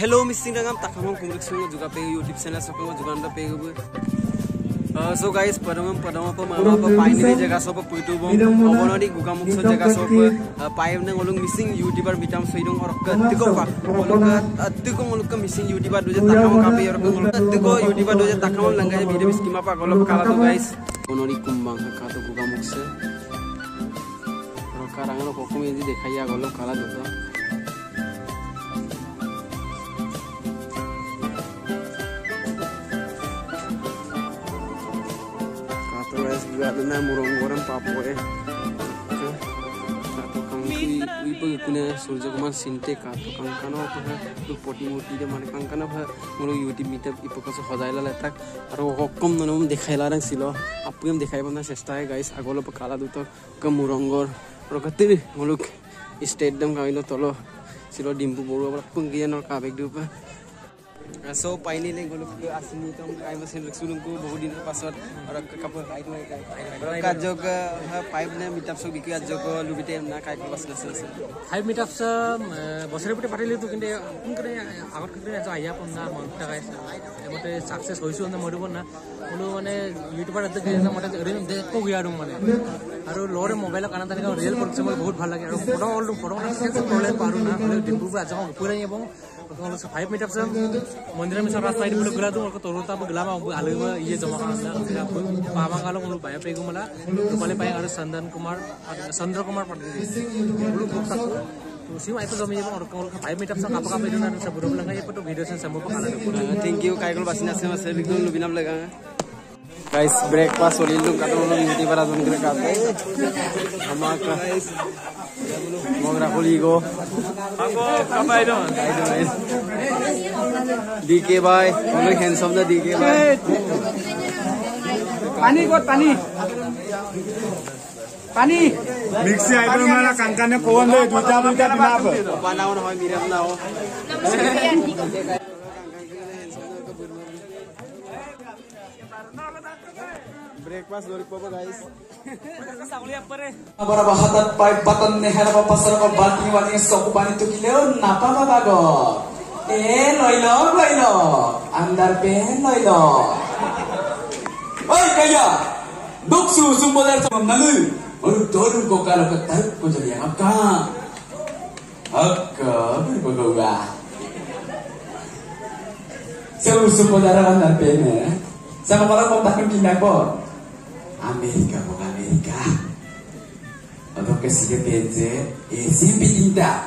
Hello' Mising ডাঙাম তাকামাম complex যোগা পে ইউটিউব চেনেল চব যোগান এটা পে গৈ সো গাইজ পদম পদম মা বাপ পাই নিলে জেগা সব পুইটু বম অবনারি গুগামুখ সব জেগা সব পাই নে গলুং মিসিং ইউটিউবার মিটাম সৈরং অর কত্তিকো পা গলুং আত্তিকো মুলুক মিসিং ইউটিউবার দুজে তাকাম কাপে অর গলুং আত্তিকো ইউটিউবার দুজে তাকাম লঙ্গাই ভিডিও মিস কিমা পা গলুং কালা তো গাইজ অবনারি কুমবাং কা তো গুগামুখ সে রকা রাঙ্গলো কোকুমি দি দেখাইয়া গলুং কালা দুজা juga karena murung orang Papua eh satu kang kui kui pun kuna surja kuman sinte kato kang kano apa ha tu poti moti dia mana kang kano ha mulu yuti mita ipo kaso hodai lala tak aru hokum nuno mum dekhai lala ng silo apu yang dekhai mana sesta ya guys agolo pakala du to kum murung or prokati muluk state dem kami lo tolo silo dimpu buru apa pun kian or kabeg dupa চব পাইলিলে গ'লো আছিলো একদম আহি পাইছিলো লিখিছিলো কোনো বহুত দিনৰ পাছত আৰু কাপোৰ খাই দিওঁ কাৰ্যক ফাইভ নে মিটাৰ চব বিক্ৰী কাৰ্যক লুবিতে না কাৰ্য আছিল আছিল আছিল ফাইভ মিটাৰ চব বছৰে প্ৰতি পাতিলোতো কিন্তু কোনকেইটাই আগত কোনকেইটাই আছে আহি আপোন না মই টকা আছে মতে ছাকচেছ হৈছোঁ মানে মৰিব না বোলো মানে ইউটিউবাৰ মতে দেখো গৈ আৰু মানে আৰু লৰে মোবাইলৰ কাৰণে তেনেকৈ ৰিয়েল কৰিছে মোৰ বহুত ভাল লাগে আৰু ফটো ফটো পাৰোঁ না হ'লেও ডিম্পুৰ পৰা যাওঁ উপৰি আহিব 5 meter sam mandiram sar rasta ini bulu gula tu orang turun tapi gula mau bu alu bu iye jawa kan dia pun papa kalau bulu bayar pegu mula tu paling bayar ada sandan kumar sandra kumar pergi bulu buka tu sih mau itu jom iye orang orang 5 meter sam apa apa itu nanti sebelum langkah iye pun video sen sembuh pakalan thank you kaya kalau pasti nasi masih bingung lebih nam lagi guys breakfast ओलील लोक आता म्हणून UT पर अजून करे का हमाक मोगरा कोली गो हाको कब आई दोन डीके बाय ओनली हैंडसम द डीके बाय पानी गो पानी पानी मिक्सी आई दोन मला कांकाने कोवन दे दुता बंदा बिना पानावन होय मिरम ना हो ब्रेकफास्ट दोरी पोगो गाइस सांगलिया परे बरा बहादत पाय बटन ने हेर बा पसर बा बाती वाली सब बानी तो किले नापा बा बागो ए लईलो लईलो अंदर पे लईलो ओय कैया दुक्सु सुमोलर तो नलु और दोरु को कालो का तर को जलिया अक्का अक्का बोलो गा Seluruh semua darah anda pene. Sama malam pun tak mungkin nak bor. America con America. Oroke sige pense, e simbi dinta.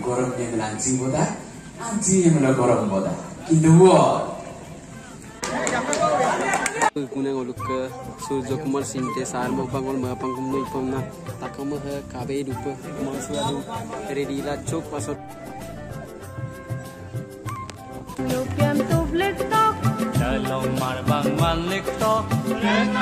Gorom nyem lan chingoda, an chingem lo gorom boda. Kinduwa. Guna ngoluk ke Sujo Kumar Sinte Sar Mopang Ngol Mopang Kumno Ipom Na Takam Ha Kabe Dupa Kumar Suadu Redi La Chok Pasot Nukyam Tuf Likto Talong Marbang Man Likto Lekna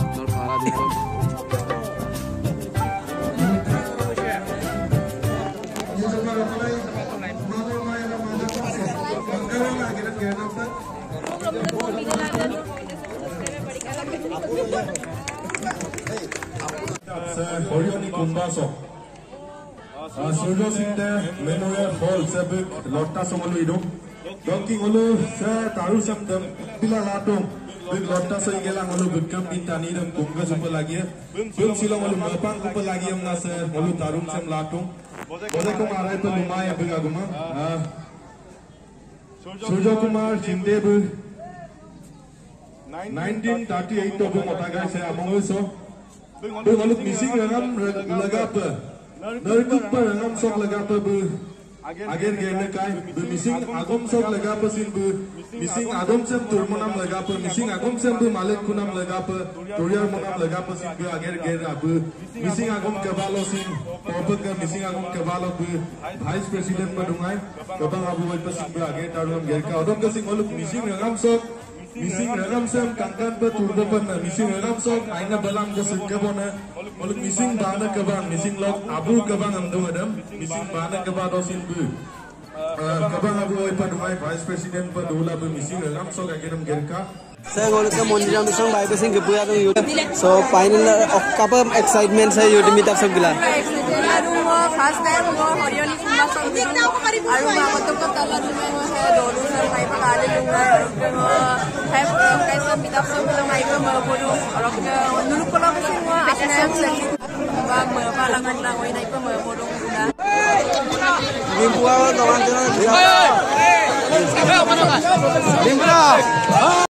আছে হৰিয়নি কুম্বাচ সূৰ্য সিংদে Pe ngaluk misik ngam lagapa. Nalkup pa ngam sok lagapa bu. Agen gene kai bu misik agom sok lagapa sin bu. Misik agom sem turmanam lagapa. Misik agom sem bu malek kunam lagapa. Turiar munam lagapa sin bu agen gene abu. Misik agom kabalo sin. Popa ka misik agom kabalo bu. Vice President pa dungai. Kapang abu wajpa sin bu agen tarum gene ka. Agom kasing ngaluk misik ngam sok lagapa. Mising ரம்சம் கங்கன்ப துர்தபன மிஷின் ரம்சோ கைன பலாம் கசுக்கபன மொல மிஷின் பானகபன் மிஷின் லோக் அபு கபன் அந்தவடம் மிஷின் பானகபா தோசின்பு கபன் அபு ஓய்பன் ஹாய் வைஸ் பிரசிடென்ட் பர் டோலாபு மிஷின் ரம்சோ கங்கனம் கெர்க்கா So, final uh, of couple excitement, sir, you to meet up some gila. First time, go, how you Ay, umakotong ka talaga yung mga head. O, doon lang kayo pakali yung mga arok yung mga... Kaya mo kayo sa midakso mo lang kayo mga bulong. Arok yung mga... Nunok ko lang kasi yung mga asa na yung salit. Mga mga palangan lang. O, inay pa mga bulong muna. Limpuha, tawang dyan. Limpuha! Limpuha! Limpuha!